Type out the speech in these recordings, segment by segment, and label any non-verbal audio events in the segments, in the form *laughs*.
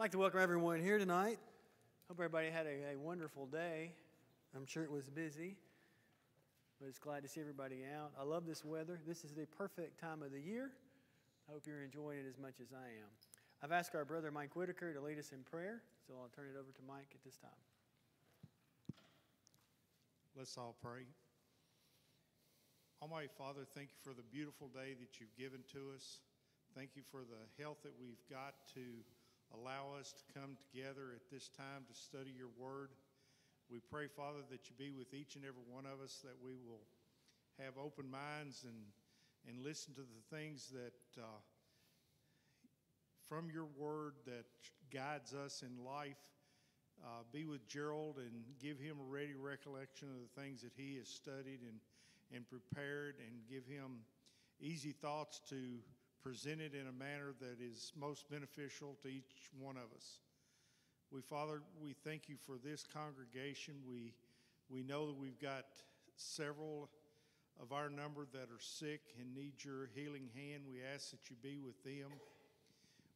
I'd like to welcome everyone here tonight. Hope everybody had a, a wonderful day. I'm sure it was busy, but it's glad to see everybody out. I love this weather. This is the perfect time of the year. I hope you're enjoying it as much as I am. I've asked our brother Mike Whitaker to lead us in prayer, so I'll turn it over to Mike at this time. Let's all pray. Almighty Father, thank you for the beautiful day that you've given to us. Thank you for the health that we've got to allow us to come together at this time to study your word. We pray, Father, that you be with each and every one of us, that we will have open minds and, and listen to the things that uh, from your word that guides us in life. Uh, be with Gerald and give him a ready recollection of the things that he has studied and, and prepared, and give him easy thoughts to present it in a manner that is most beneficial to each one of us. We, Father, we thank you for this congregation. We, we know that we've got several of our number that are sick and need your healing hand. We ask that you be with them.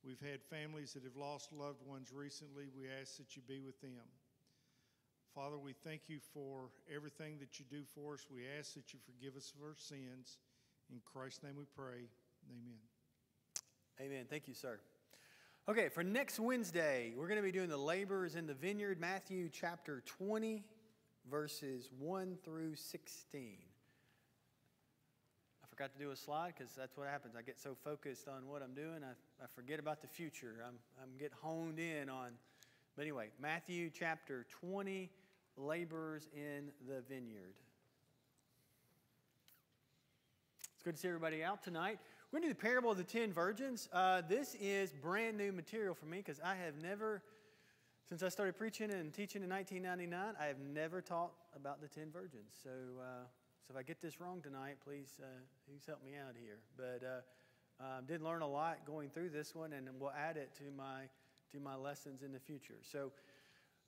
We've had families that have lost loved ones recently. We ask that you be with them. Father, we thank you for everything that you do for us. We ask that you forgive us of our sins. In Christ's name we pray. Amen. Amen. Thank you, sir. Okay, for next Wednesday, we're going to be doing the laborers in the vineyard, Matthew chapter 20, verses 1 through 16. I forgot to do a slide because that's what happens. I get so focused on what I'm doing, I, I forget about the future. I'm, I'm get honed in on. But anyway, Matthew chapter 20, laborers in the vineyard. It's good to see everybody out tonight. We're going to do the parable of the ten virgins. Uh, this is brand new material for me because I have never, since I started preaching and teaching in 1999, I have never taught about the ten virgins. So, uh, so if I get this wrong tonight, please, uh, please help me out here. But uh, um, did learn a lot going through this one, and we'll add it to my to my lessons in the future. So.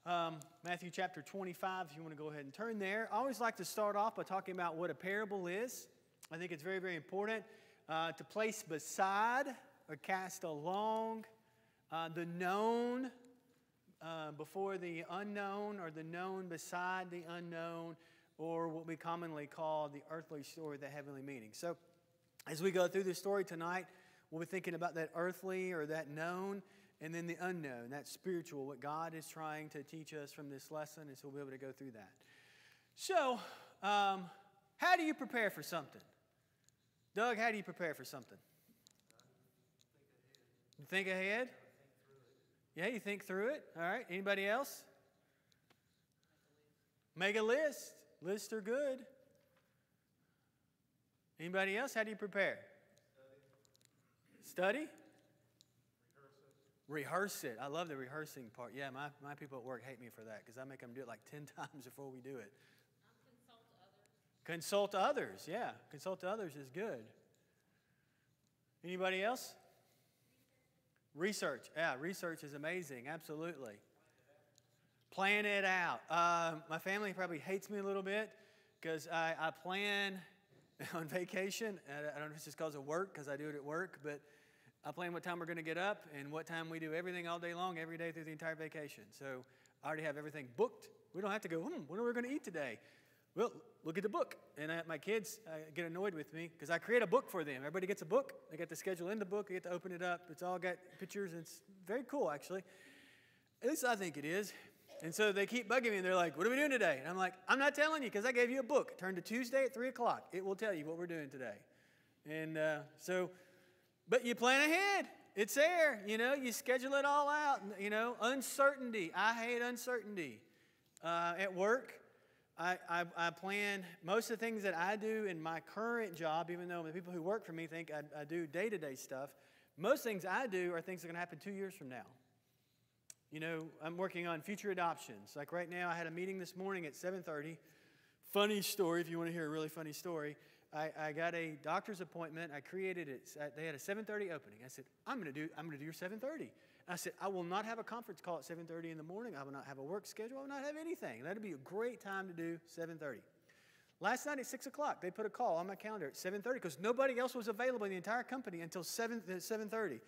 Um, Matthew chapter 25, if you want to go ahead and turn there. I always like to start off by talking about what a parable is. I think it's very, very important uh, to place beside or cast along uh, the known uh, before the unknown or the known beside the unknown or what we commonly call the earthly story, the heavenly meaning. So, as we go through the story tonight, we'll be thinking about that earthly or that known and then the unknown, that spiritual, what God is trying to teach us from this lesson, and so we'll be able to go through that. So, um, how do you prepare for something? Doug, how do you prepare for something? You think ahead? Yeah, you think through it. All right. Anybody else? Make a list. Lists are good. Anybody else? How do you prepare? Study? Study? Rehearse it. I love the rehearsing part. Yeah, my, my people at work hate me for that because I make them do it like *laughs* 10 times before we do it. Consult others, yeah. Consult others is good. Anybody else? Research. Yeah, research is amazing. Absolutely. Plan it out. Uh, my family probably hates me a little bit because I, I, plan *laughs* on vacation. I don't know if it's just because of work, because I do it at work, but I plan what time we're going to get up and what time we do everything all day long, every day through the entire vacation. So I already have everything booked. We don't have to go, hmm, what are we going to eat today? Well, look at the book. And I, my kids uh, get annoyed with me because I create a book for them. Everybody gets a book. They get the schedule in the book. They get to open it up. It's all got pictures. And it's very cool, actually. At least I think it is. And so they keep bugging me, and they're like, What are we doing today? And I'm like, I'm not telling you because I gave you a book. Turn to Tuesday at 3 o'clock. It will tell you what we're doing today. And uh, so, but you plan ahead. It's there. You know, you schedule it all out. You know, uncertainty. I hate uncertainty. Uh, at work, I, I, I, plan most of the things that I do in my current job, even though the people who work for me think I, I do day to day stuff. Most things I do are things that are going to happen two years from now. You know, I'm working on future adoptions. Like right now, I had a meeting this morning at 7:30. Funny story, if you want to hear a really funny story. I, I got a doctor's appointment. I created it. They had a 7:30 opening. I said, I'm going to do. I'm going to do your 7:30. I said, I will not have a conference call at 7.30 in the morning. I will not have a work schedule. I will not have anything. That'd be a great time to do 7.30. Last night at 6 o'clock, they put a call on my calendar at 7.30 because nobody else was available in the entire company until 7, uh, 7.30.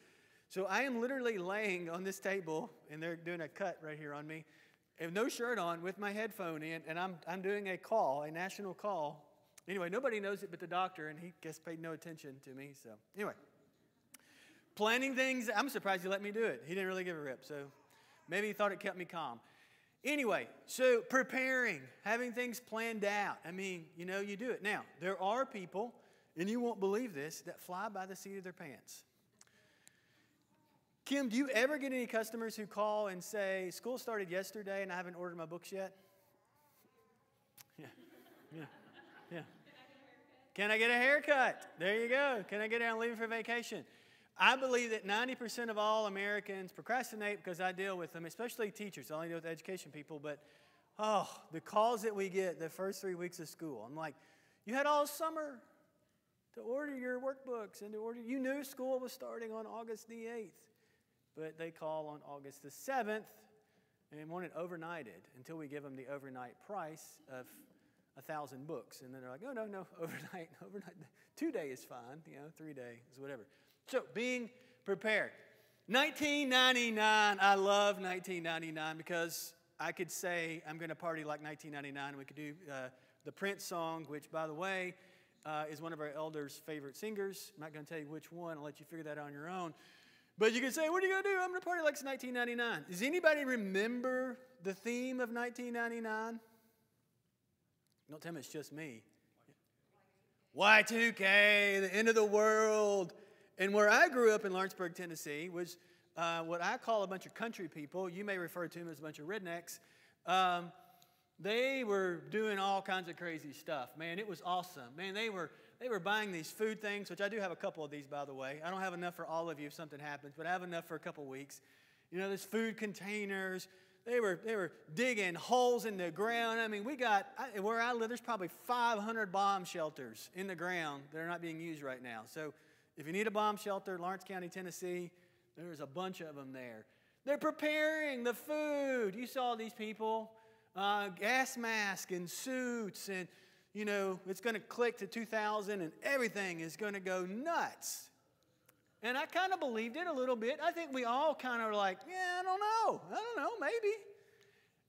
So I am literally laying on this table, and they're doing a cut right here on me, and no shirt on with my headphone in, and I'm, I'm doing a call, a national call. Anyway, nobody knows it but the doctor, and he just paid no attention to me. So, anyway, planning things. I'm surprised he let me do it. He didn't really give a rip. So, maybe he thought it kept me calm. Anyway, so preparing, having things planned out. I mean, you know, you do it. Now, there are people, and you won't believe this, that fly by the seat of their pants. Kim, do you ever get any customers who call and say, School started yesterday and I haven't ordered my books yet? Yeah, yeah, yeah. Can I get a haircut? There you go. Can I get out and leave for vacation? I believe that 90% of all Americans procrastinate because I deal with them, especially teachers. I only deal with education people, but oh, the calls that we get the first three weeks of school. I'm like, you had all summer to order your workbooks and to order. You knew school was starting on August the 8th, but they call on August the 7th and want it overnighted until we give them the overnight price of a thousand books. And then they're like, oh, no, no, *laughs* overnight, overnight. Two day is fine, you know, three days, whatever. So, being prepared. 1999, I love 1999 because I could say I'm going to party like 1999. We could do uh, the Prince song, which, by the way, uh, is one of our elders' favorite singers. I'm not going to tell you which one. I'll let you figure that out on your own. But you can say, what are you going to do? I'm going to party like it's 1999. Does anybody remember the theme of 1999? Don't tell me it's just me. Y2K, the end of the world. And where I grew up in Lawrenceburg, Tennessee, was uh, what I call a bunch of country people. You may refer to them as a bunch of rednecks. Um, they were doing all kinds of crazy stuff. Man, it was awesome. Man, they were they were buying these food things, which I do have a couple of these, by the way. I don't have enough for all of you if something happens, but I have enough for a couple of weeks. You know, there's food containers. They were, they were digging holes in the ground. I mean, we got, I, where I live, there's probably 500 bomb shelters in the ground that are not being used right now. So if you need a bomb shelter, Lawrence County, Tennessee, there's a bunch of them there. They're preparing the food. You saw these people, uh, gas masks and suits, and you know, it's going to click to 2000 and everything is going to go nuts. And I kind of believed it a little bit. I think we all kind of like, yeah, I don't know. I don't know, maybe.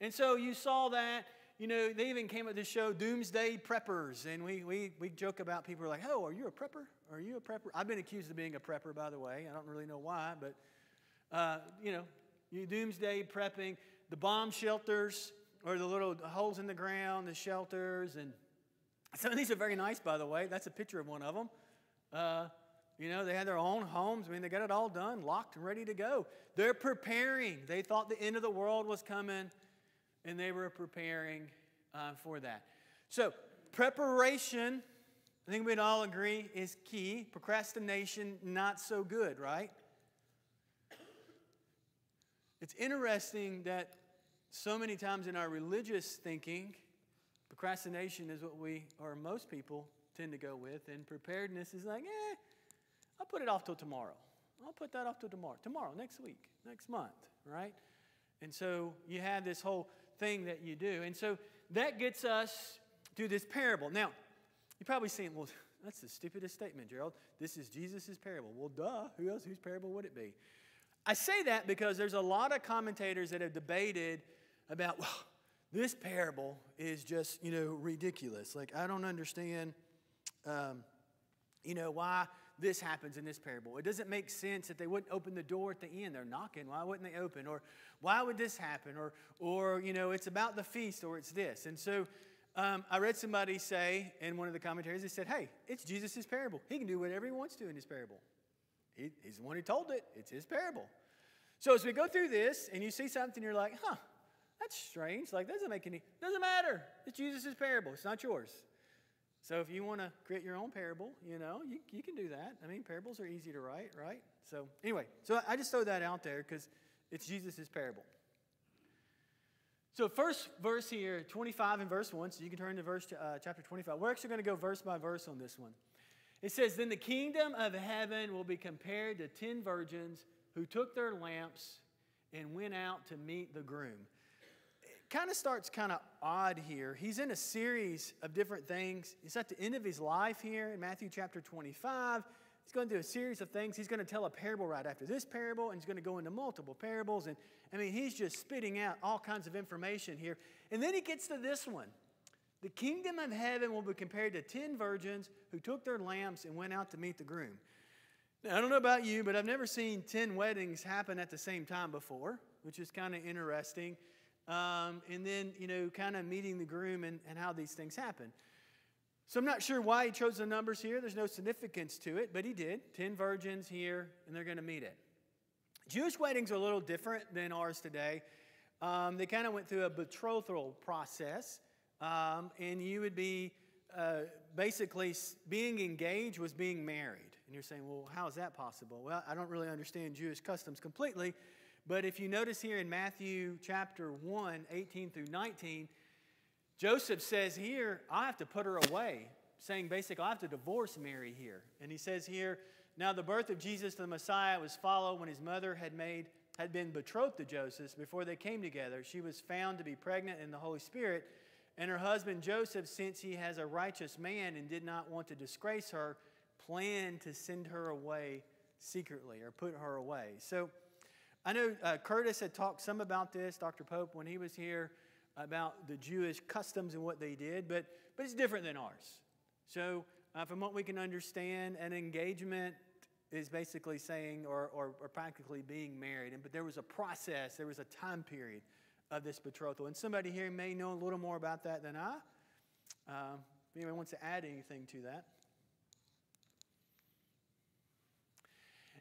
And so you saw that you know, they even came up this show, Doomsday Preppers, and we, we, we joke about people are like, oh, are you a prepper? Are you a prepper? I've been accused of being a prepper, by the way. I don't really know why, but, uh, you know, you doomsday prepping, the bomb shelters, or the little holes in the ground, the shelters, and some of these are very nice, by the way. That's a picture of one of them. Uh, you know, they had their own homes. I mean, they got it all done, locked and ready to go. They're preparing. They thought the end of the world was coming and they were preparing uh, for that. So, preparation, I think we'd all agree, is key. Procrastination, not so good, right? It's interesting that so many times in our religious thinking, procrastination is what we, or most people, tend to go with, and preparedness is like, eh, I'll put it off till tomorrow. I'll put that off till tomorrow. Tomorrow, next week, next month, right? And so you have this whole thing that you do. And so that gets us to this parable. Now, you're probably saying, well, that's the stupidest statement, Gerald. This is Jesus' parable. Well, duh. Who else? Whose parable would it be? I say that because there's a lot of commentators that have debated about, well, this parable is just, you know, ridiculous. Like, I don't understand, um, you know, why this happens in this parable. It doesn't make sense that they wouldn't open the door at the end. They're knocking. Why wouldn't they open? Or why would this happen? Or, or you know, it's about the feast or it's this. And so um, I read somebody say in one of the commentaries, they said, hey, it's Jesus' parable. He can do whatever he wants to in his parable. He, he's the one who told it. It's his parable. So as we go through this and you see something, you're like, huh, that's strange. Like, doesn't make any, doesn't matter. It's Jesus' parable. It's not yours. So if you want to create your own parable, you know, you, you can do that. I mean, parables are easy to write, right? So anyway, so I just throw that out there because it's Jesus' parable. So first verse here, 25 and verse 1, so you can turn to verse uh, chapter 25. We're actually going to go verse by verse on this one. It says, Then the kingdom of heaven will be compared to ten virgins who took their lamps and went out to meet the groom It kind of starts kind of odd here. He's in a series of different things. He's at the end of his life here in Matthew chapter 25. He's going to do a series of things. He's going to tell a parable right after this parable, and he's going to go into multiple parables. And I mean, he's just spitting out all kinds of information here. And then he gets to this one. The kingdom of heaven will be compared to ten virgins who took their lamps and went out to meet the groom. Now, I don't know about you, but I've never seen 10 weddings happen at the same time before, which is kind of interesting. Um, and then, you know, kind of meeting the groom and, and how these things happen. So I'm not sure why he chose the numbers here. There's no significance to it, but he did. 10 virgins here, and they're going to meet it. Jewish weddings are a little different than ours today. Um, they kind of went through a betrothal process, um, and you would be uh, basically being engaged was being married. And you're saying, well, how is that possible? Well, I don't really understand Jewish customs completely. But if you notice here in Matthew chapter 1, 18 through 19, Joseph says here, I have to put her away, saying basically, I have to divorce Mary here. And he says here, now the birth of Jesus the Messiah was followed when his mother had made had been betrothed to Joseph before they came together. She was found to be pregnant in the Holy Spirit, and her husband Joseph, since he has a righteous man and did not want to disgrace her, planned to send her away secretly or put her away. So I know uh, Curtis had talked some about this, Dr. Pope, when he was here about the Jewish customs and what they did, but, but it's different than ours. So, uh, from what we can understand, an engagement is basically saying or, or, or, practically being married. And, but there was a process, there was a time period of this betrothal. And somebody here may know a little more about that than I. Uh, if anyone wants to add anything to that.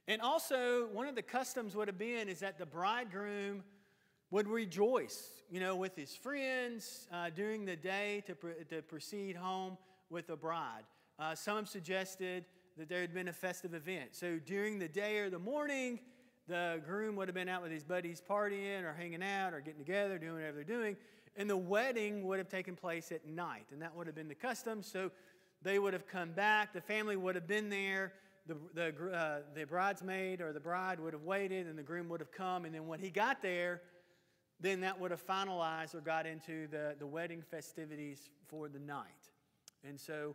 And also, one of the customs would have been is that the bridegroom would rejoice, you know, with his friends uh, during the day to, pr- to proceed home with the bride. Uh, some suggested that there had been a festive event. So during the day or the morning, the groom would have been out with his buddies partying or hanging out or getting together, doing whatever they're doing. And the wedding would have taken place at night. And that would have been the custom. So they would have come back. The family would have been there the, the, uh, the bridesmaid or the bride would have waited and the groom would have come. And then when he got there, then that would have finalized or got into the, the wedding festivities for the night. And so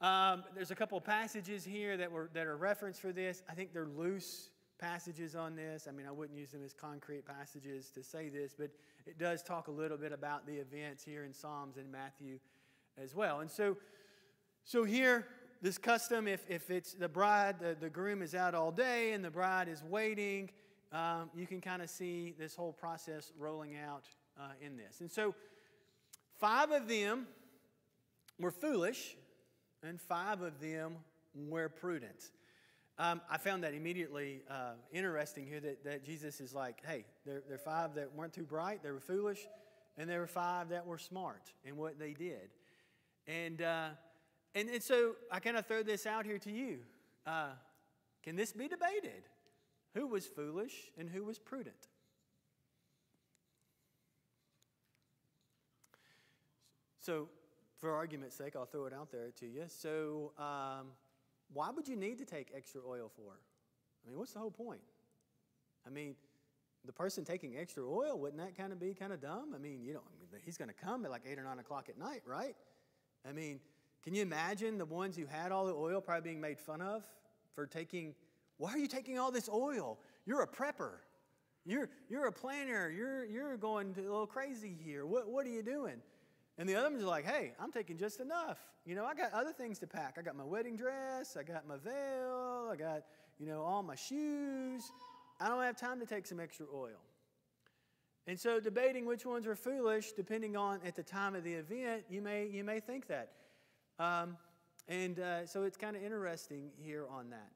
um, there's a couple of passages here that, were, that are referenced for this. I think they're loose passages on this. I mean, I wouldn't use them as concrete passages to say this, but it does talk a little bit about the events here in Psalms and Matthew as well. And so, so here this custom, if, if it's the bride, the, the groom is out all day and the bride is waiting, um, you can kind of see this whole process rolling out uh, in this. And so, five of them were foolish, and five of them were prudent. Um, I found that immediately uh, interesting here that, that Jesus is like, hey, there, there are five that weren't too bright, they were foolish, and there were five that were smart in what they did. And uh, and, and so I kind of throw this out here to you. Uh, can this be debated? Who was foolish and who was prudent? So, for argument's sake, I'll throw it out there to you. So, um, why would you need to take extra oil for? I mean, what's the whole point? I mean, the person taking extra oil, wouldn't that kind of be kind of dumb? I mean, you know, I mean, he's going to come at like 8 or 9 o'clock at night, right? I mean, can you imagine the ones who had all the oil probably being made fun of for taking, why are you taking all this oil? You're a prepper. You're, you're a planner. You're, you're going a little crazy here. What, what are you doing? And the other ones are like, hey, I'm taking just enough. You know, I got other things to pack. I got my wedding dress. I got my veil. I got, you know, all my shoes. I don't have time to take some extra oil. And so debating which ones are foolish, depending on at the time of the event, you may, you may think that. Um, and uh, so it's kind of interesting here on that.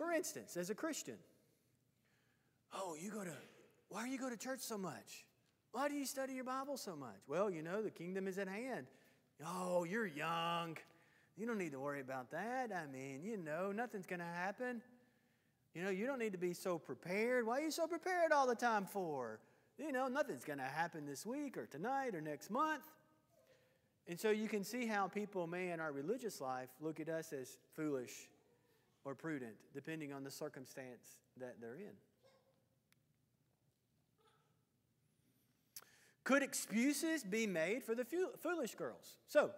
For instance, as a Christian, oh, you go to, why do you go to church so much? Why do you study your Bible so much? Well, you know, the kingdom is at hand. Oh, you're young. You don't need to worry about that. I mean, you know, nothing's going to happen. You know, you don't need to be so prepared. Why are you so prepared all the time for? You know, nothing's going to happen this week or tonight or next month. And so you can see how people may in our religious life look at us as foolish or prudent, depending on the circumstance that they're in. Could excuses be made for the foolish girls? So,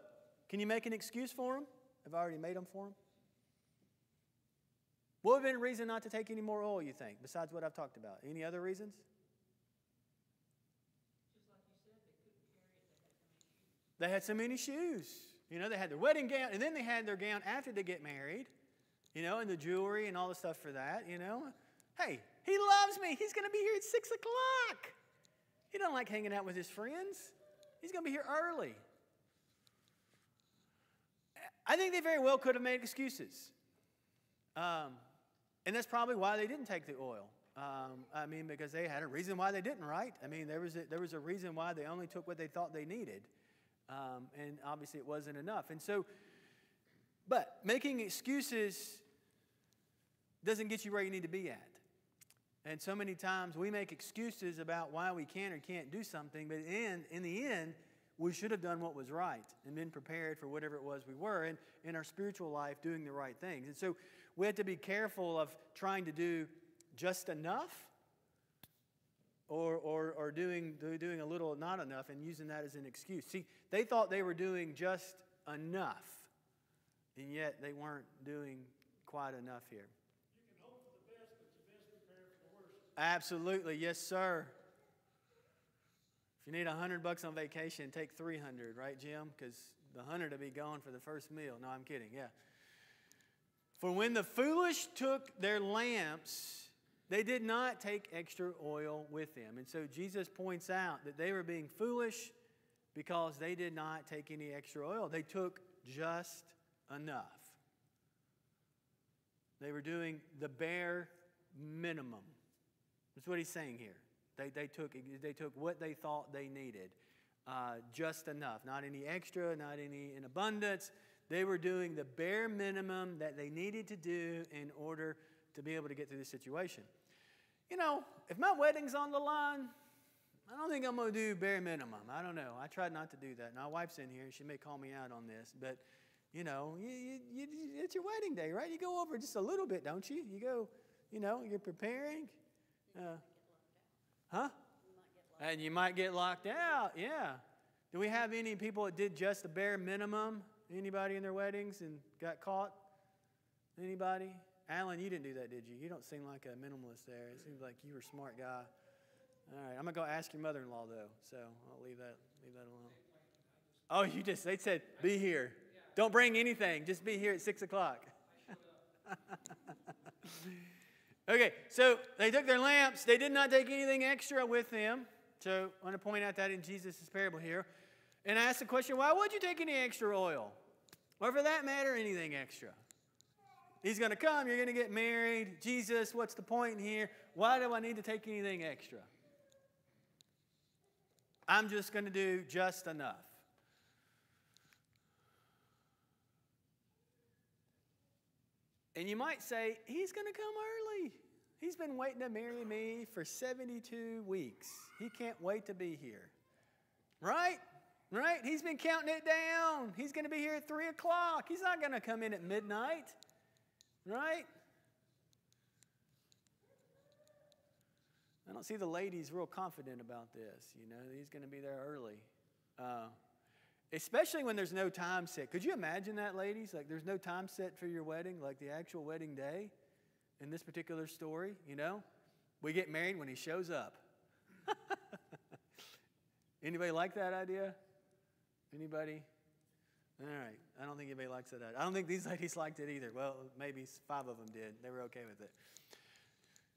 can you make an excuse for them? Have I already made them for them? What would have been a reason not to take any more oil, you think, besides what I've talked about? Any other reasons? They had so many shoes. You know, they had their wedding gown, and then they had their gown after they get married, you know, and the jewelry and all the stuff for that, you know. Hey, he loves me. He's going to be here at 6 o'clock. He doesn't like hanging out with his friends. He's going to be here early. I think they very well could have made excuses. Um, and that's probably why they didn't take the oil. Um, I mean, because they had a reason why they didn't, right? I mean, there was, a, there was a reason why they only took what they thought they needed. Um, and obviously it wasn't enough. And so, but making excuses doesn't get you where you need to be at. And so many times we make excuses about why we can or can't do something, but in, in the end, we should have done what was right and been prepared for whatever it was we were in, in our spiritual life doing the right things. And so we have to be careful of trying to do just enough or, or, or doing, doing a little not enough and using that as an excuse. See, they thought they were doing just enough, and yet they weren't doing quite enough here. Absolutely, yes, sir. If you need a hundred bucks on vacation, take three hundred, right, Jim? Because the hundred will be gone for the first meal. No, I'm kidding. Yeah. For when the foolish took their lamps they did not take extra oil with them. And so Jesus points out that they were being foolish because they did not take any extra oil. They took just enough. They were doing the bare minimum. That's what he's saying here. They, they, took, they took what they thought they needed, uh, just enough. Not any extra, not any in abundance. They were doing the bare minimum that they needed to do in order to be able to get through the situation you know, if my wedding's on the line, I don't think I'm going to do bare minimum. I don't know. I tried not to do that. My wife's in here. She may call me out on this. But, you know, you, you, you, it's your wedding day, right? You go over just a little bit, don't you? You go, you know, you're preparing. Uh, huh? And you might get locked out, yeah. Do we have any people that did just the bare minimum? Anybody in their weddings and got caught? Anybody? Alan, you didn't do that, did you? You don't seem like a minimalist there. It seems like you were a smart guy. All right, I'm gonna go ask your mother-in-law though, so I'll leave that leave that alone. Oh, you just they said be here. Don't bring anything. Just be here at six o'clock. *laughs* okay, so they took their lamps. They did not take anything extra with them. So I want to point out that in Jesus' parable here, and I asked the question: Why would you take any extra oil, or for that matter, anything extra? He's going to come. You're going to get married. Jesus, what's the point here? Why do I need to take anything extra? I'm just going to do just enough. And you might say, He's going to come early. He's been waiting to marry me for 72 weeks. He can't wait to be here. Right? Right? He's been counting it down. He's going to be here at 3 o'clock. He's not going to come in at midnight. Right? I don't see the ladies real confident about this. You know, he's going to be there early. Uh, especially when there's no time set. Could you imagine that, ladies? Like, there's no time set for your wedding, like the actual wedding day in this particular story, you know? We get married when he shows up. *laughs* Anybody like that idea? Anybody? All right. I don't think anybody likes it. I don't think these *laughs* ladies liked it either. Well, maybe five of them did. They were okay with it.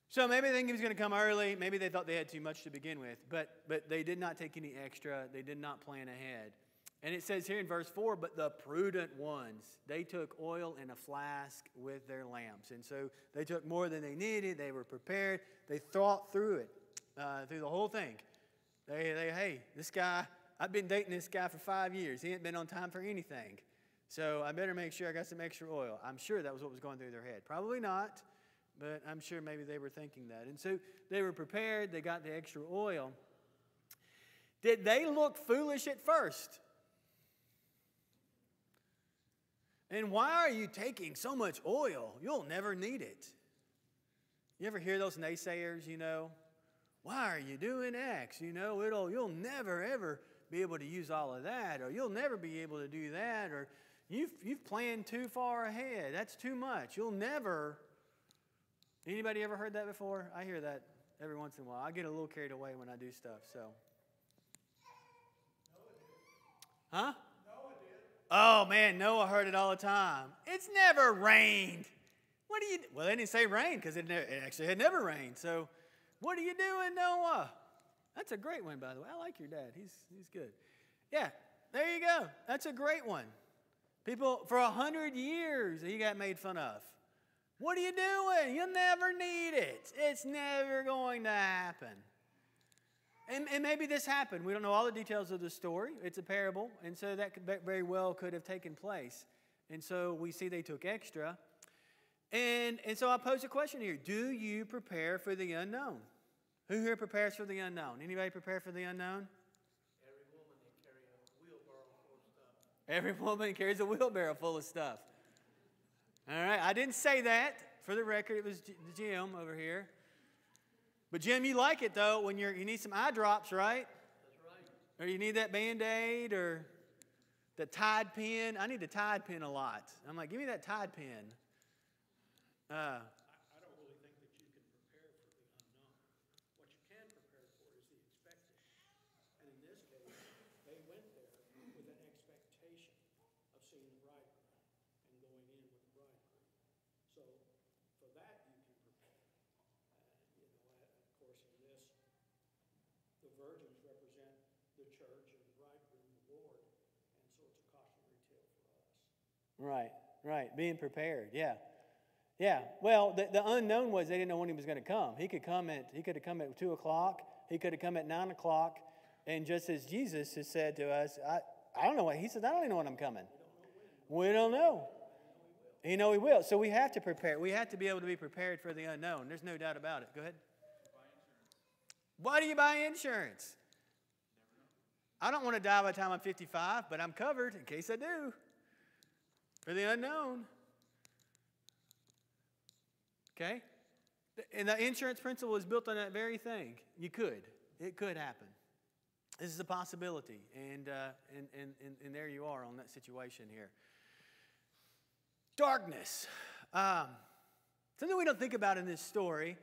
So maybe they think he was going to come early. Maybe they thought they had too much to begin with. But, but they did not take any extra. They did not plan ahead. And it says here in verse 4 But the prudent ones, they took oil in a flask with their lamps. And so they took more than they needed. They were prepared. They thought through it, uh, through the whole thing. They, they, hey, this guy, I've been dating this guy for five years. He ain't been on time for anything. So I better make sure I got some extra oil. I'm sure that was what was going through their head. Probably not, but I'm sure maybe they were thinking that. And so they were prepared, they got the extra oil. Did they look foolish at first? And why are you taking so much oil? You'll never need it. You ever hear those naysayers, you know? Why are you doing X? You know, it'll you'll never ever be able to use all of that, or you'll never be able to do that, or you've, you've planned too far ahead. That's too much. You'll never Anybody ever heard that before? I hear that every once in a while. I get a little carried away when I do stuff, so. Huh? Oh man, Noah heard it all the time. It's never rained. What do you? Well, they didn't say rain because it, it actually had never rained. So, what are you doing, Noah? That's a great one, by the way. I like your dad. He's he's good. Yeah, there you go. That's a great one. People for a hundred years he got made fun of. What are you doing? You'll never need it. It's never going to happen. And, and, maybe this happened. We don't know all the details of the story. It's a parable, and so that very well could have taken place. And so we see they took extra. And, and so I pose a question here Do you prepare for the unknown? Who here prepares for the unknown? Anybody prepare for the unknown? Every woman carries a wheelbarrow full of stuff. Every woman carries a wheelbarrow full of stuff. All right, I didn't say that. For the record, it was Jim over here. But Jim, you like it though when you're you need some eye drops, right? That's right. Or you need that band-aid or the Tide pen. I need the Tide pen a lot. I'm like, give me that Tide pen. Uh, I don't really think that you can prepare for the unknown. What you can prepare for is the expected. And in this case, they went there with an expectation of seeing the bridegroom and going in with the bridegroom. So for that, you can prepare. Uh, you know, uh, of course, in this, the virgins represent the church and the bridegroom, the Lord. And so it's a cautionary tale for us. Right, right. Being prepared. Yeah. Yeah. Well, the, the unknown was they didn't know when he was going to come. He could come at he could have come at two o'clock. He could have come at nine o'clock. And just as Jesus has said to us, I, I don't know what he says. I don't even know when I'm coming. We don't know. You know he will. So we have to prepare. We have to be able to be prepared for the unknown. There's no doubt about it. Go ahead. Why do you buy insurance? I don't want to die by the time I'm 55, but I'm covered in case I do. For the unknown. Okay? And the insurance principle is built on that very thing. You could. It could happen. This is a possibility. And, uh, and, and, and, and, there you are on that situation here. Darkness. Um, something we don't think about in this story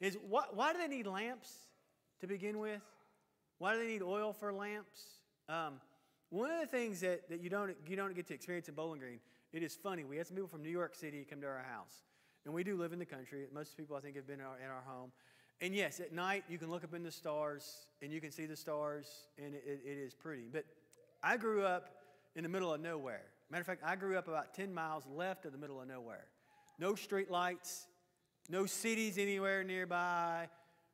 is why, why do they need lamps to begin with? Why do they need oil for lamps? Um, one of the things that, that you, don't, you don't get to experience in Bowling Green, it is funny. We had some people from New York City come to our house. And we do live in the country. Most people, I think, have been in our, in our home. And yes, at night you can look up in the stars and you can see the stars, and it, it, it is pretty. But I grew up in the middle of nowhere. Matter of fact, I grew up about 10 miles left of the middle of nowhere. No street lights, no cities anywhere nearby.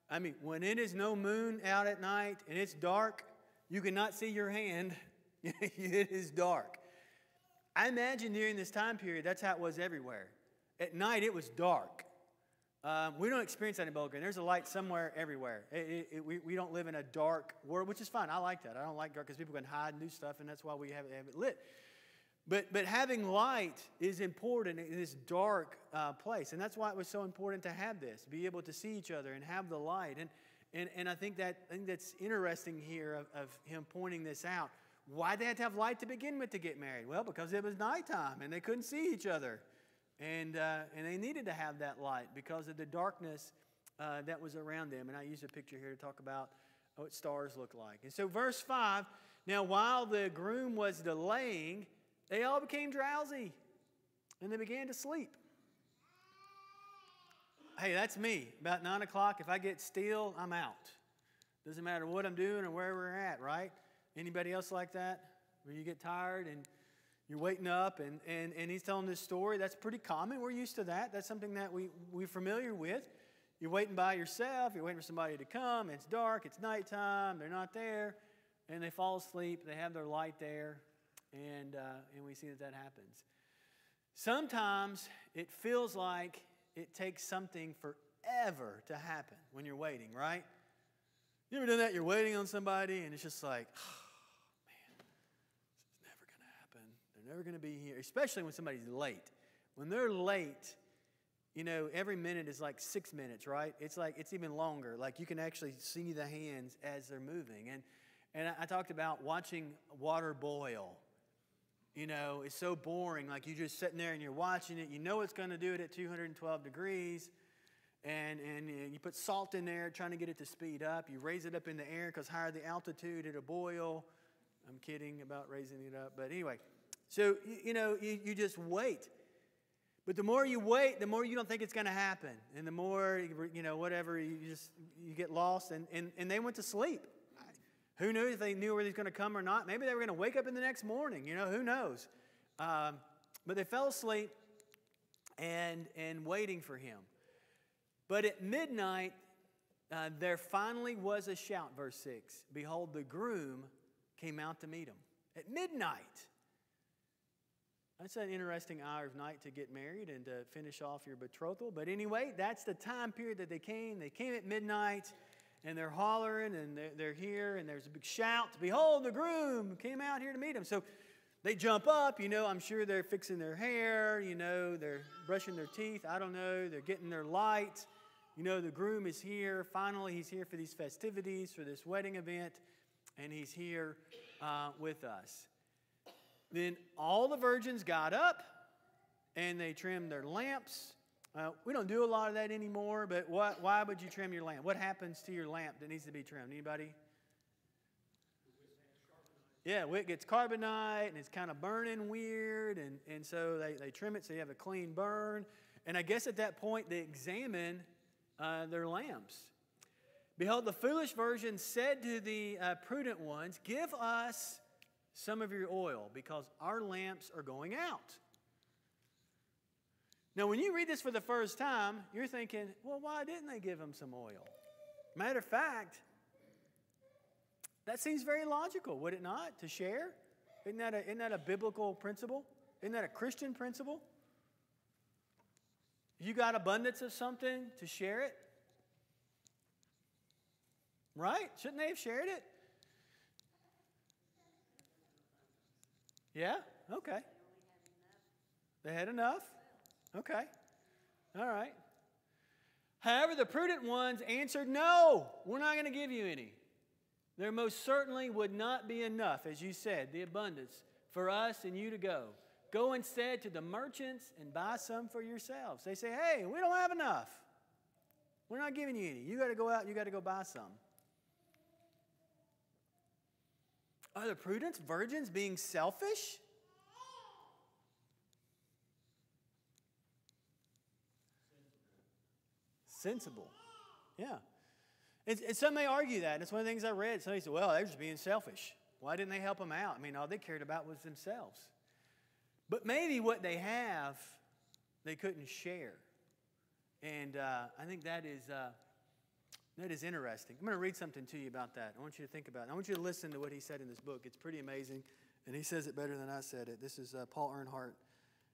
I mean, when it is no moon out at night and it's dark, you cannot see your hand. *laughs* it is dark. I imagine during this time period, that's how it was everywhere. At night, it was dark. Um, we don't experience that in Bowling. There's a light somewhere, everywhere. It, it, it, we, we don't live in a dark world, which is fine. I like that. I don't like dark because people can hide and do stuff, and that's why we have, have it lit. But, but having light is important in this dark uh, place. And that's why it was so important to have this, be able to see each other and have the light. And, and, and I, think that, I think that's interesting here of, of him pointing this out. Why they had to have light to begin with to get married? Well, because it was nighttime and they couldn't see each other. And, uh, and they needed to have that light because of the darkness uh, that was around them. And I use a picture here to talk about what stars look like. And so, verse 5 now, while the groom was delaying, they all became drowsy and they began to sleep. Hey, that's me. About 9 o'clock, if I get still, I'm out. Doesn't matter what I'm doing or where we're at, right? Anybody else like that? Where you get tired and you're waiting up, and, and, and he's telling this story. That's pretty common. We're used to that. That's something that we, we're familiar with. You're waiting by yourself, you're waiting for somebody to come. It's dark, it's nighttime, they're not there, and they fall asleep. They have their light there, and, uh, and we see that that happens. Sometimes it feels like it takes something forever to happen when you're waiting, right? You ever done that? You're waiting on somebody, and it's just like, *sighs* oh, never going to be here, especially when somebody's late. When they're late, you know, every minute is like six minutes, right? It's like, it's even longer. Like you can actually see the hands as they're moving. And, and I, talked about watching water boil. You know, it's so boring. Like you're just sitting there and you're watching it. You know it's going to do it at 212 degrees. and, and uh, you put salt in there trying to get it to speed up. You raise it up in the air because higher the altitude, it'll boil. I'm kidding about raising it up. But anyway, so, you, know, you, you just wait. But the more you wait, the more you don't think it's going to happen. And the more, you know, whatever, you just, you get lost. And, and, and they went to sleep. Who knew if they knew where he's going to come or not? Maybe they were going to wake up in the next morning. You know, who knows? Um, but they fell asleep and, and waiting for him. But at midnight, uh, there finally was a shout, verse 6. Behold, the groom came out to meet him. At midnight. That's an interesting hour of night to get married and to finish off your betrothal. But anyway, that's the time period that they came. They came at midnight and they're hollering and they're, here and there's a big shout Behold, the groom came out here to meet him. So they jump up, you know, I'm sure they're fixing their hair, you know, they're brushing their teeth, I don't know, they're getting their light. You know, the groom is here. Finally, he's here for these festivities, for this wedding event, and he's here uh, with us. Then all the virgins got up and they trimmed their lamps. Uh, we don't do a lot of that anymore, but what, why would you trim your lamp? What happens to your lamp that needs to be trimmed? Anybody? Yeah, it gets carbonite and it's kind of burning weird, and, and so they, they trim it so you have a clean burn. And I guess at that point they examine uh, their lamps. Behold, the foolish virgin said to the uh, prudent ones, Give us some of your oil because our lamps are going out. Now, when you read this for the first time, you're thinking, well, why didn't they give him some oil? Matter of fact, that seems very logical, would it not, to share? Isn't that a, isn't that a biblical principle? Isn't that a Christian principle? You got abundance of something to share it? Right? Shouldn't they have shared it? Yeah? Okay. They had enough? Okay. All right. However, the prudent ones answered, No, we're not going to give you any. There most certainly would not be enough, as you said, the abundance for us and you to go. Go instead to the merchants and buy some for yourselves. They say, Hey, we don't have enough. We're not giving you any. You got to go out you got to go buy some. Are the prudence virgins being selfish? Sensible. Yeah. And, and, some may argue that. It's one of the things I read. Somebody said, well, they're just being selfish. Why didn't they help them out? I mean, all they cared about was themselves. But maybe what they have, they couldn't share. And uh, I think that is, uh, that is interesting. I'm going to read something to you about that. I want you to think about it. I want you to listen to what he said in this book. It's pretty amazing, and he says it better than I said it. This is uh, Paul Earnhart,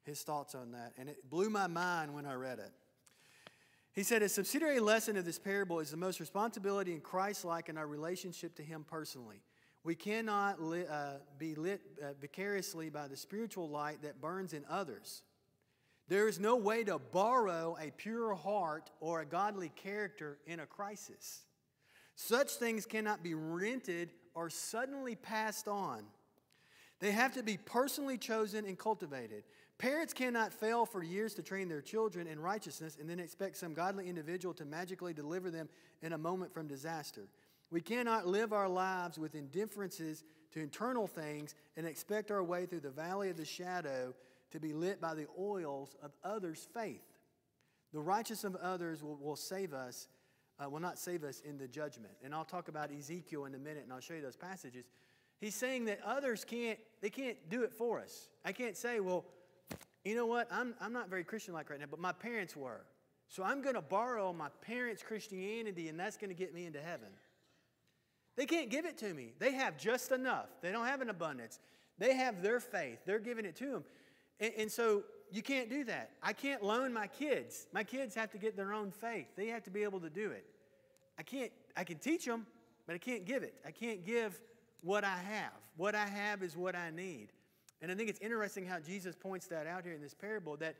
his thoughts on that. And it blew my mind when I read it. He said, A subsidiary lesson of this parable is the most responsibility in Christ like in our relationship to Him personally. We cannot li- uh, be lit uh, vicariously by the spiritual light that burns in others. There is no way to borrow a pure heart or a godly character in a crisis. Such things cannot be rented or suddenly passed on. They have to be personally chosen and cultivated. Parents cannot fail for years to train their children in righteousness and then expect some godly individual to magically deliver them in a moment from disaster. We cannot live our lives with indifferences to internal things and expect our way through the valley of the shadow to be lit by the oils of others' faith. The righteousness of others will, will save us, uh, will not save us in the judgment. And I'll talk about Ezekiel in a minute and I'll show you those passages. He's saying that others can't, they can't do it for us. I can't say, well, you know what? I'm, I'm not very Christian like right now, but my parents were. So I'm going to borrow my parents' Christianity and that's going to get me into heaven. They can't give it to me. They have just enough. They don't have an abundance. They have their faith. They're giving it to them. And, and, so you can't do that. I can't loan my kids. My kids have to get their own faith. They have to be able to do it. I can't, I can teach them, but I can't give it. I can't give what I have. What I have is what I need. And I think it's interesting how Jesus points that out here in this parable that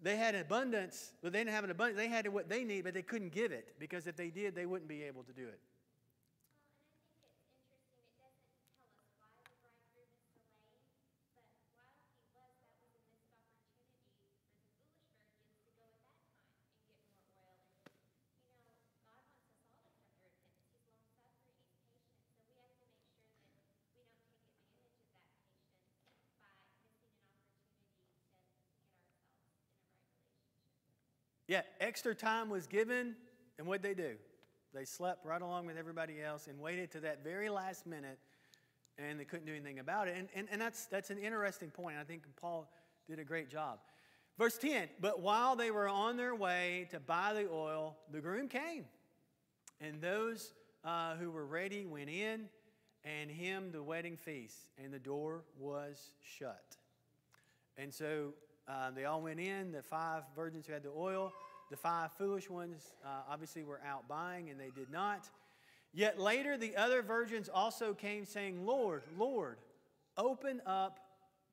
they had an abundance, but they didn't have an abundance. They had what they need, but they couldn't give it because if they did, they wouldn't be able to do it. Yeah, extra time was given, and what'd they do? They slept right along with everybody else and waited to that very last minute, and they couldn't do anything about it. And, and, and that's, that's an interesting point. I think Paul did a great job. Verse 10 But while they were on their way to buy the oil, the groom came. And those uh, who were ready went in and him the wedding feast, and the door was shut. And so uh, they all went in, the five virgins who had the oil. The five foolish ones uh, obviously were out buying, and they did not. Yet later, the other virgins also came, saying, Lord, Lord, open up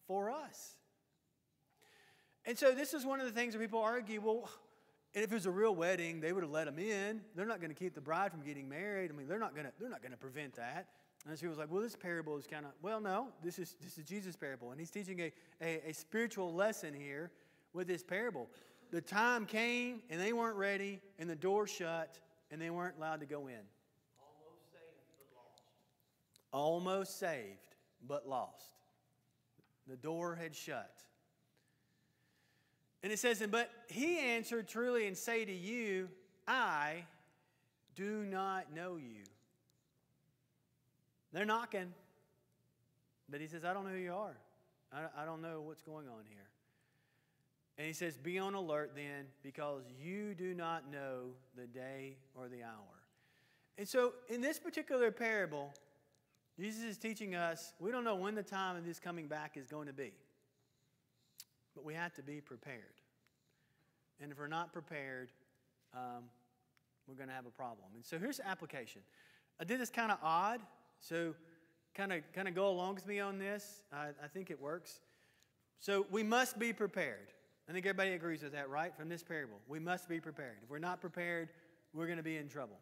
for us. And so, this is one of the things that people argue well, and if it was a real wedding, they would have let them in. They're not going to keep the bride from getting married. I mean, they're not going to, they're not going to prevent that. And so he was like, well, this parable is kind of, well, no, this is, this is Jesus' parable. And he's teaching a, a, a spiritual lesson here with this parable. The time came, and they weren't ready, and the door shut, and they weren't allowed to go in. Almost saved, but lost. Almost saved, but lost. The door had shut. And it says, But he answered truly and say to you, I do not know you. They're knocking. But he says, I don't know who you are. I, I don't know what's going on here. And he says, Be on alert then, because you do not know the day or the hour. And so, in this particular parable, Jesus is teaching us we don't know when the time of this coming back is going to be, but we have to be prepared. And if we're not prepared, um, we're going to have a problem. And so, here's the application. I did this kind of odd, so kind of kind of go along with me on this. I, I think it works. So, we must be prepared. I think everybody agrees with that, right? From this parable. We must be prepared. If we're not prepared, we're going to be in trouble.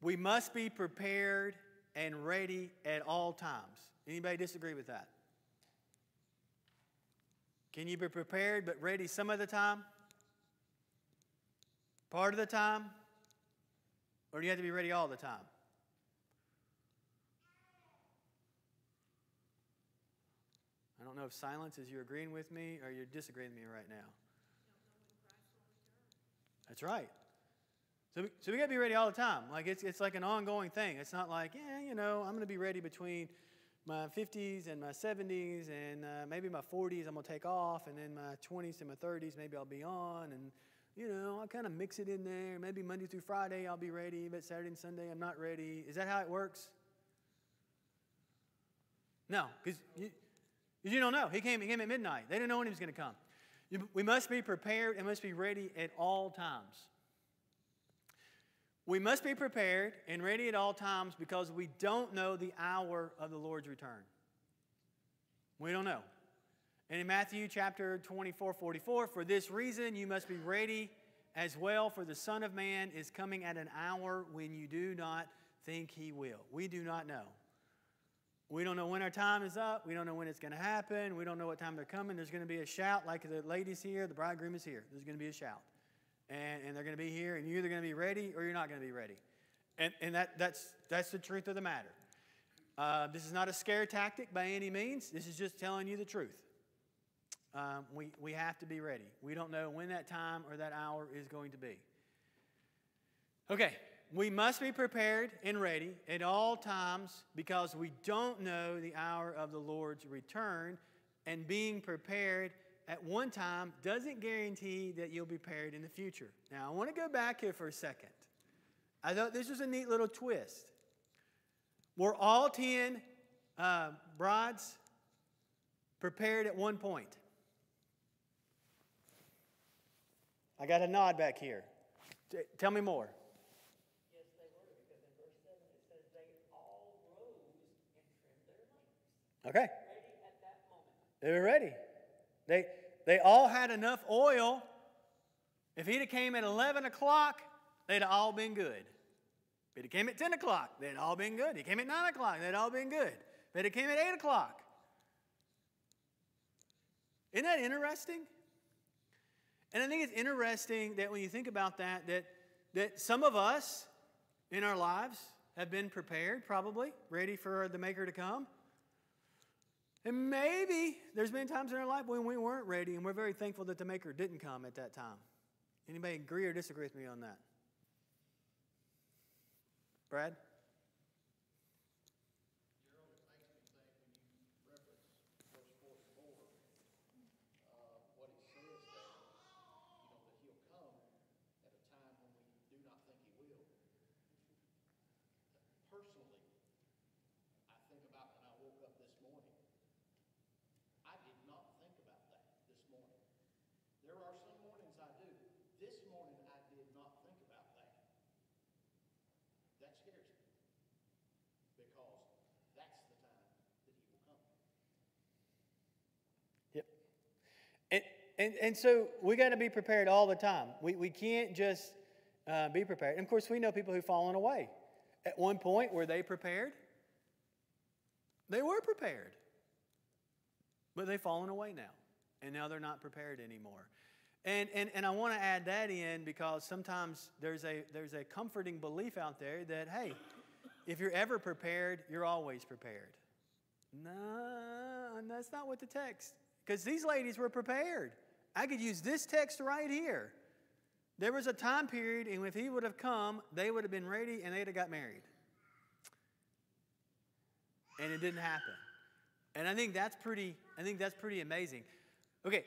We must be prepared and ready at all times. Anybody disagree with that? Can you be prepared but ready some of the time? Part of the time? Or do you have to be ready all the time? I don't know if silence is you agreeing with me or you're disagreeing with me right now. That's right. So, we, so we got to be ready all the time. Like it's, it's like an ongoing thing. It's not like, yeah, you know, I'm going to be ready between my 50s and my 70s and uh, maybe my 40s I'm going to take off and then my 20s and my 30s maybe I'll be on and, you know, I'll kind of mix it in there. Maybe Monday through Friday I'll be ready, but Saturday and Sunday I'm not ready. Is that how it works? No, because you, you don't know. He came, he came at midnight. They didn't know when he was going to come. You, we must be prepared and must be ready at all times. We must be prepared and ready at all times because we don't know the hour of the Lord's return. We don't know. And in Matthew chapter 24, 44, for this reason you must be ready as well, for the Son of Man is coming at an hour when you do not think he will. We do not know. We don't know when our time is up. We don't know when it's going to happen. We don't know what time they're coming. There's going to be a shout like the ladies here, the bridegroom is here. There's going to be a shout and, and they're going to be here, and you're either going to be ready or you're not going to be ready. And, and that, that's, that's the truth of the matter. Uh, this is not a scare tactic by any means. This is just telling you the truth. Um, we, we have to be ready. We don't know when that time or that hour is going to be. Okay, we must be prepared and ready at all times because we don't know the hour of the Lord's return, and being prepared at one time doesn't guarantee that you'll be prepared in the future. Now, I want to go back here for a second. I thought this was a neat little twist. Were all 10 uh, brides prepared at one point? I got a nod back here. T- tell me more. Yes, they were, because in verse 7 it says they all rose and trimmed their lamps. Okay. Ready at that moment. They were ready. They, they all had enough oil. If he'd have came at 11 o'clock, they'd all been good. If he'd came at 10 o'clock, they'd all been good. If He came at 9 o'clock, they'd all been good. If he'd came at 8 o'clock. Isn't that interesting? And I think it's interesting that when you think about that, that, that some of us in our lives have been prepared, probably, ready for the Maker to come. And maybe there's been times in our life when we weren't ready, and we're very thankful that the Maker didn't come at that time. Anybody agree or disagree with me on that? Brad? Gerald, it makes me think when you reference verse forty-four, uh, what it says there, you know, that he'll come at a time when we do not think he will. Personally, I think about when I woke up this morning. I did not think about that this morning. There are some mornings I do. This morning, I did not think about that. That scares me because that's the time that he will come. Yep. And, and, so we got to be prepared all the time. We, we can't just uh, be prepared. And of course, we know people who've fallen away. At one point, were they prepared? They were prepared. But they've fallen away now. And now they're not prepared anymore. And, and, and I want to add that in because sometimes there's a, there's a comforting belief out there that, hey, if you're ever prepared, you're always prepared. No, that's not what the text, because these ladies were prepared. I could use this text right here. There was a time period, and if he would have come, they would have been ready and they'd have got married. And it didn't happen. And I think that's pretty, I think that's pretty amazing. Okay,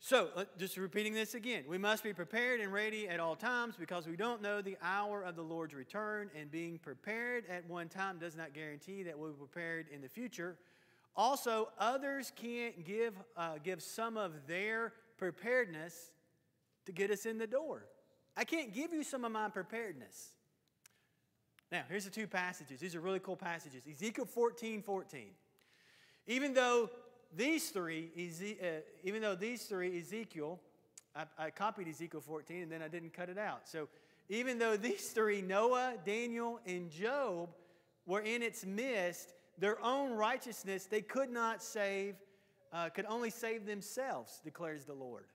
so uh, just repeating this again. We must be prepared and ready at all times because we don't know the hour of the Lord's return, and being prepared at one time does not guarantee that we'll be prepared in the future. Also, others can't give, uh, give some of their preparedness to get us in the door. I can't give you some of my preparedness. Now, here's the two passages. These are really cool passages. Ezekiel 14 14. Even though these three, uh, even though these three, Ezekiel, I, I copied Ezekiel 14 and then I didn't cut it out. So even though these three, Noah, Daniel, and Job, were in its midst, their own righteousness they could not save, uh, could only save themselves, declares the Lord.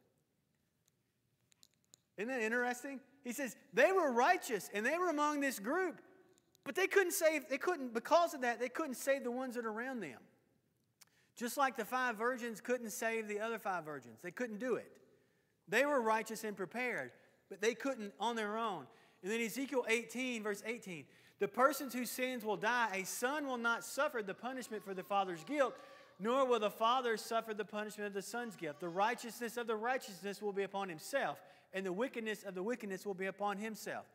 Isn't that interesting? He says they were righteous and they were among this group, but they couldn't save, they couldn't, because of that, they couldn't save the ones that are around them. Just like the five virgins couldn't save the other five virgins, they couldn't do it. They were righteous and prepared, but they couldn't on their own. And then Ezekiel 18, verse 18 the persons whose sins will die, a son will not suffer the punishment for the father's guilt, nor will the father suffer the punishment of the son's guilt. The righteousness of the righteousness will be upon himself, and the wickedness of the wickedness will be upon himself.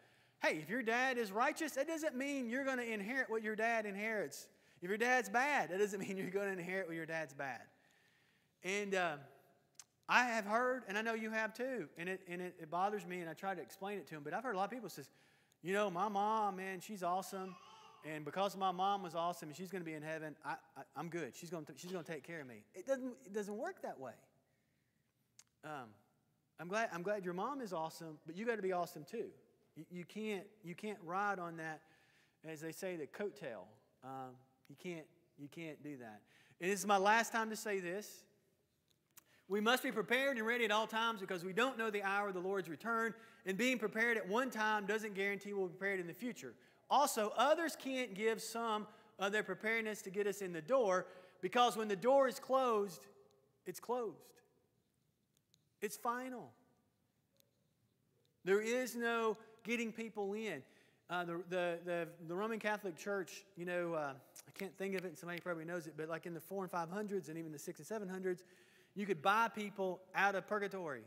Hey, if your dad is righteous, that doesn't mean you're going to inherit what your dad inherits. If your dad's bad, that doesn't *laughs* mean you're going to inherit what your dad's bad. And uh, I have heard, and I know you have too, and, it, and it, it, bothers me, and I try to explain it to them, but I've heard a lot of people says, you know, my mom, man, she's awesome, and because my mom was awesome and she's going to be in heaven, I, am good. She's going, to, she's going to take care of me. It doesn't, it doesn't work that way. Um, I'm, glad, I'm glad your mom is awesome, but you got to be awesome too. You, you, can't, you can't ride on that, as they say, the coattail. Um, you can't, you can't do that. And this is my last time to say this. We must be prepared and ready at all times because we don't know the hour of the Lord's return, and being prepared at one time doesn't guarantee we'll be prepared in the future. Also, others can't give some of their preparedness to get us in the door because when the door is closed, it's closed. It's final. There is no getting people in. Uh, the, the, the, the, Roman Catholic Church, you know, uh, I can't think of it, and somebody probably knows it, but like in the four and five hundreds and even the six and seven hundreds, you could buy people out of purgatory.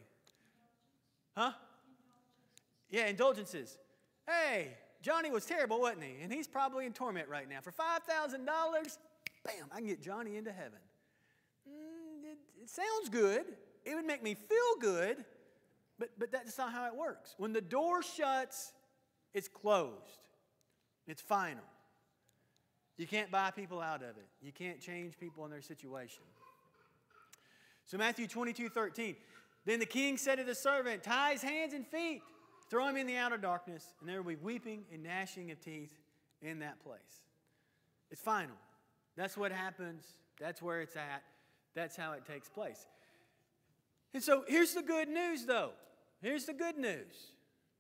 Huh? Yeah, indulgences. Hey, Johnny was terrible, wasn't he? And he's probably in torment right now. For $5,000, bam, I can get Johnny into heaven. Mm, it, it sounds good. It would make me feel good, but, but that's not how it works. When the door shuts, it's closed, it's final. You can't buy people out of it, you can't change people in their situation. So, Matthew 22 13. Then the king said to the servant, Tie his hands and feet, throw him in the outer darkness, and there will be weeping and gnashing of teeth in that place. It's final. That's what happens. That's where it's at. That's how it takes place. And so here's the good news, though. Here's the good news.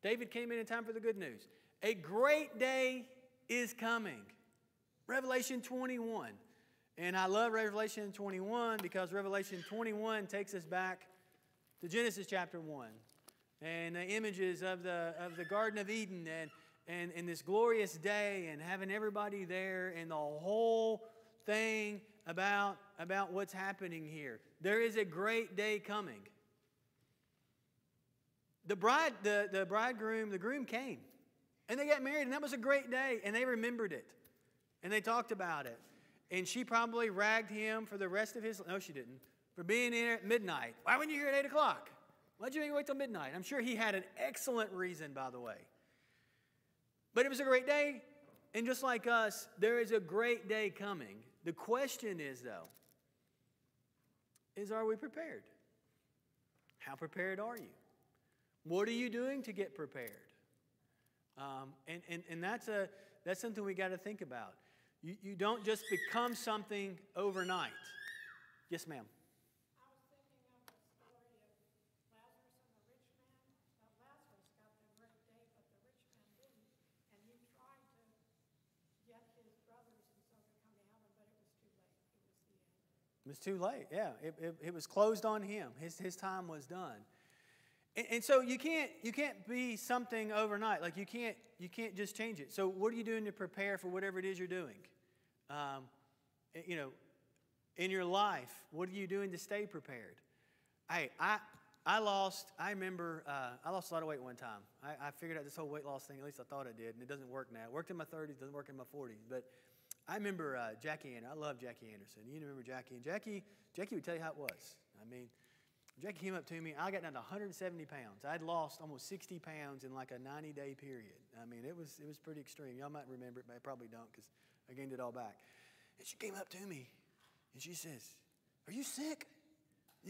David came in in time for the good news. A great day is coming. Revelation 21. And I love Revelation 21 because Revelation 21 takes us back to Genesis chapter 1 and the images of the, of the Garden of Eden and, and, and this glorious day and having everybody there and the whole thing about, about what's happening here. There is a great day coming. The bride, the, the bridegroom, the groom came. And they got married, and that was a great day, and they remembered it. And they talked about it. And she probably ragged him for the rest of his no, she didn't, for being in at midnight. Why wouldn't you here at 8 o'clock? Why'd you wait till midnight? I'm sure he had an excellent reason, by the way. But it was a great day, and just like us, there is a great day coming. The question is, though, is are we prepared? How prepared are you? What are you doing to get prepared? Um, and, and, and that's, a, that's something we got to think about. You, you don't just become something overnight. Yes, ma'am. I was thinking of the story of Lazarus and the rich man. Now Lazarus got the great day, but the rich man didn't. And he tried to get his brothers and so to come to heaven, but it was too late. It was the end. It was too late. Yeah, it, it, it was closed on him. His, his time was done. And, and so you can't you can't be something overnight. Like you can't you can't just change it. So what are you doing to prepare for whatever it is you're doing? Um, eh, you know, in your life, what are you doing to stay prepared? Hey, I I lost. I remember uh, I lost a lot of weight one time. I, I figured out this whole weight loss thing. At least I thought I did, and it doesn't work now. It worked in my 30s, doesn't work in my 40s. But I remember uh, Jackie Anderson. I love Jackie Anderson. You remember Jackie? And Jackie, Jackie would tell you how it was. I mean, Jackie came up to me. I got down to 170 pounds. I'd lost almost 60 pounds in like a 90 day period. I mean, it was it was pretty extreme. Y'all might remember it, but I probably don't because I gained it all back. And she came up to me, and she says, "Are you sick?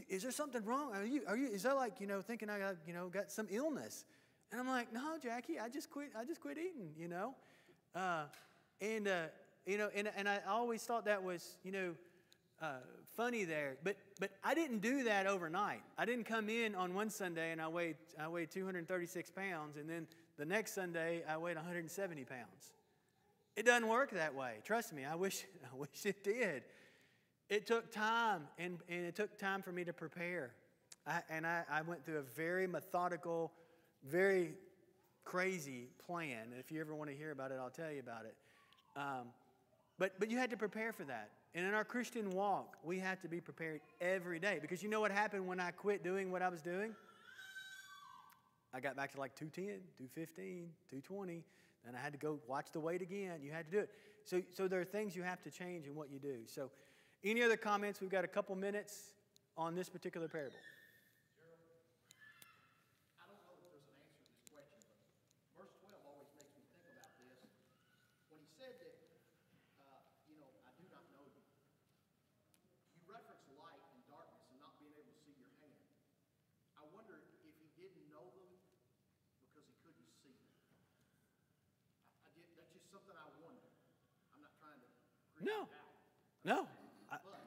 Is there something wrong? Are you are you? Is that like you know thinking I got you know got some illness?" And I'm like, "No, Jackie. I just quit. I just quit eating. You know." Uh, and uh, you know, and and I always thought that was you know. Uh, funny there, but but I didn't do that overnight. I didn't come in on one Sunday and I weighed I weighed 236 pounds, and then the next Sunday I weighed 170 pounds. It doesn't work that way. Trust me. I wish *laughs* I wish it did. It took time, and, and it took time for me to prepare. I, and I, I went through a very methodical, very crazy plan. And if you ever want to hear about it, I'll tell you about it. Um, but, but you had to prepare for that. And in our Christian walk, we have to be prepared every day. Because you know what happened when I quit doing what I was doing? I got back to like 210, 215, 220. Then I had to go watch the weight again. You had to do it. So, so there are things you have to change in what you do. So, any other comments? We've got a couple minutes on this particular parable. I don't know if there's an answer to this question, but verse 12 always makes me think about this. When he said that, uh, you know, I do not know you, you reference light and darkness and not being able to see your hand. I wonder if he didn't know them because he couldn't see them. I, I did, that's just something I wonder. I'm not trying to No. No. I, But,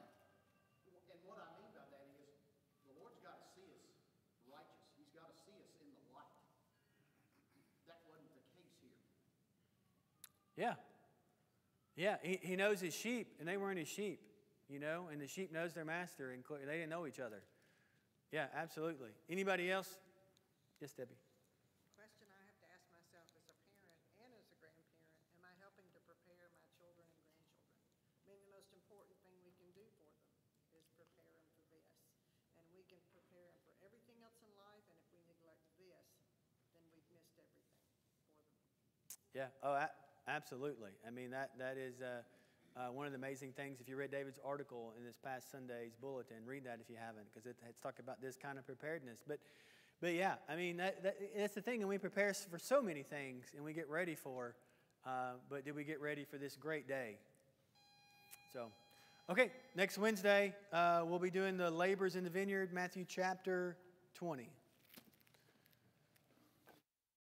and what I mean by that is, the Lord's got to see us righteous. He's got to see us in the light. That wasn't the case here. yeah. Yeah. He, he knows his sheep, and they weren't his sheep, you know, and the sheep knows their master, and they didn't know each other. Yeah, absolutely. Anybody else? Yes, Debbie. Question I have to ask myself as a parent and as a grandparent, am I helping to prepare my children and grandchildren? I mean, the most important thing we can do for them is prepare them for this. And we can prepare them for everything else in life, and if we neglect this, then we've missed everything for them. Yeah. Oh, absolutely. I mean, that that is uh, uh, one of the amazing things. If you read David's article in this past Sunday's bulletin, read that if you haven't, because it, it's talking about this kind of preparedness. But, but yeah, I mean, that, that, that's the thing, and we prepare for so many things, and we get ready for. Uh, but did we get ready for this great day? So, okay, next Wednesday uh, we'll be doing the labors in the vineyard, Matthew chapter 20.